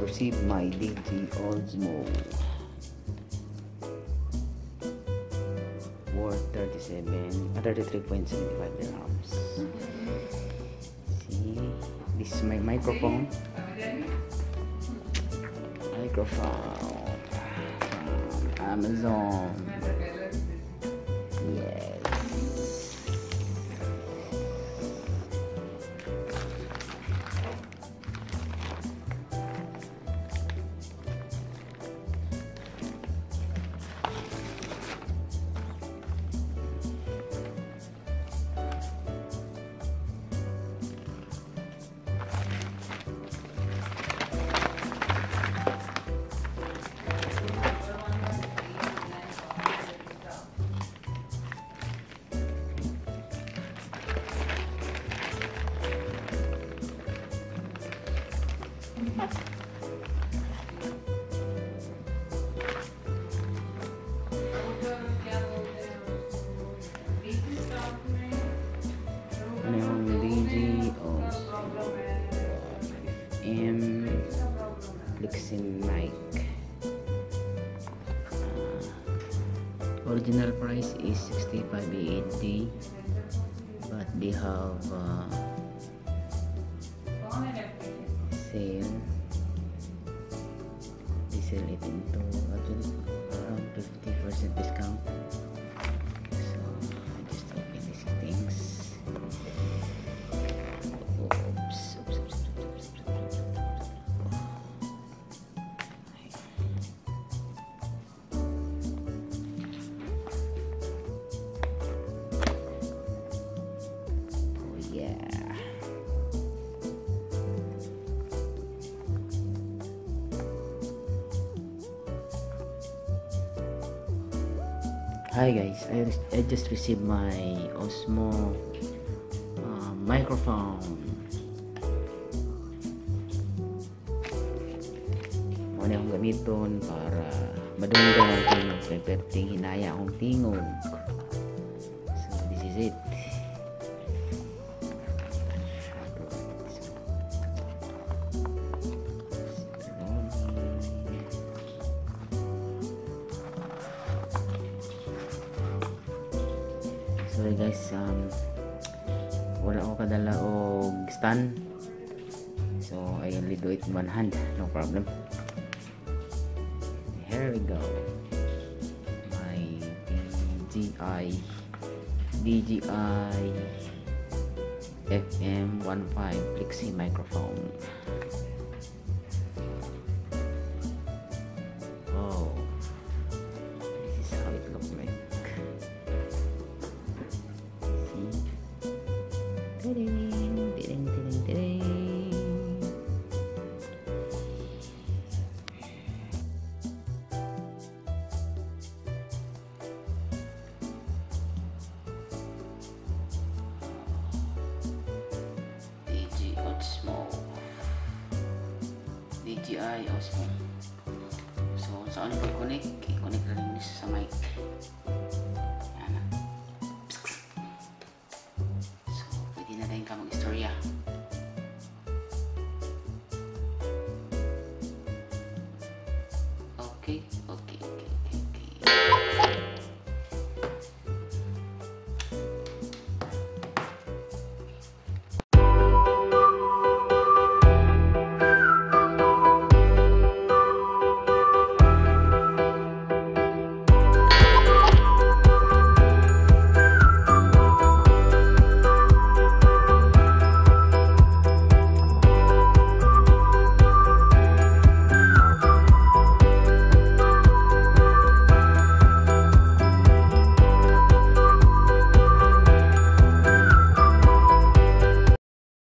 receive my DG Osmo worth 37 uh, 33.75 dirhams. See this is my microphone. Microphone. Amazon Mic Uh, original price is 65 AED but they have uh, into actually around 50% discount so I just open the settings oops oops oops oops oops, oops, oops, oops. Oh yeah. Hi guys, I, I just received my Osmo uh, microphone. Muna akong gamiton para madunggan ang tingog. Perting hinaya akong tingog. Sorry guys, um, wala ako kadala og stand. So I only do it one hand, no problem. Here we go. My DJI DJI FM15 Plexi microphone. DJI Osmo. Oh, so, saan so, pag-connect? I-connect na rin sa mic. Yan. So, pwede na rin ka mag-story